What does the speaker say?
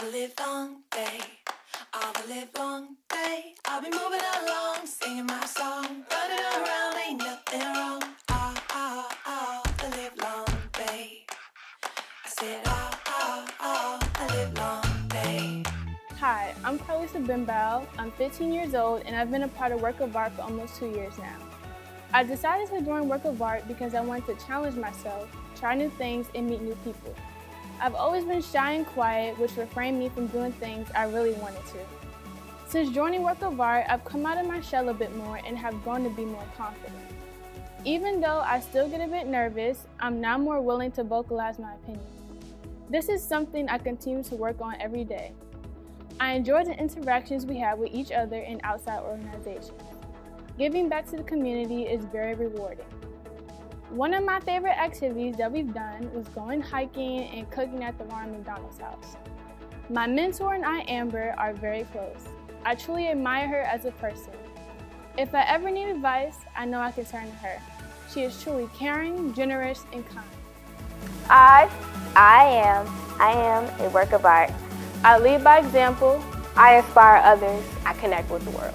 the live long day, all the live long day. I'll be moving along, singing my song, running around, ain't nothing wrong. Ah, ah, ah, all, all, all the live long day. I said all, all, all the live long day. Hi, I'm Carlisah Benbow. I'm 15 years old and I've been a part of Work of Art for almost two years now. I decided to join Work of Art because I wanted to challenge myself, try new things, and meet new people. I've always been shy and quiet, which refrained me from doing things I really wanted to. Since joining Work of Art, I've come out of my shell a bit more and have grown to be more confident. Even though I still get a bit nervous, I'm now more willing to vocalize my opinion. This is something I continue to work on every day. I enjoy the interactions we have with each other in outside organizations. Giving back to the community is very rewarding. One of my favorite activities that we've done was going hiking and cooking at the Ronald McDonald's house. My mentor and I, Amber, are very close. I truly admire her as a person. If I ever need advice, I know I can turn to her. She is truly caring, generous, and kind. I, I am, I am a work of art. I lead by example. I inspire others. I connect with the world.